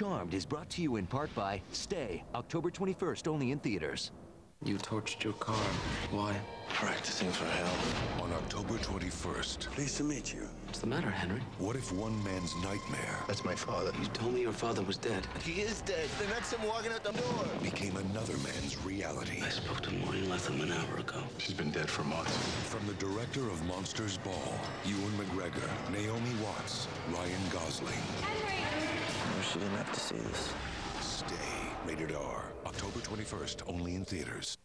Charmed is brought to you in part by Stay, October 21st, only in theaters. You torched your car. Why? Practicing for hell. On October 21st. Pleased to meet you. What's the matter, Henry? What if one man's nightmare That's my father. You told me your father was dead. He is dead. Then that's him walking out the door. became another man's reality? I spoke to Maureen less than an hour ago. She's been dead for months. From the director of Monsters Ball, Ewan McGregor, Naomi Watts, Ryan Gosling. I you didn't have to see this. Stay. Rated R. October 21st, only in theaters.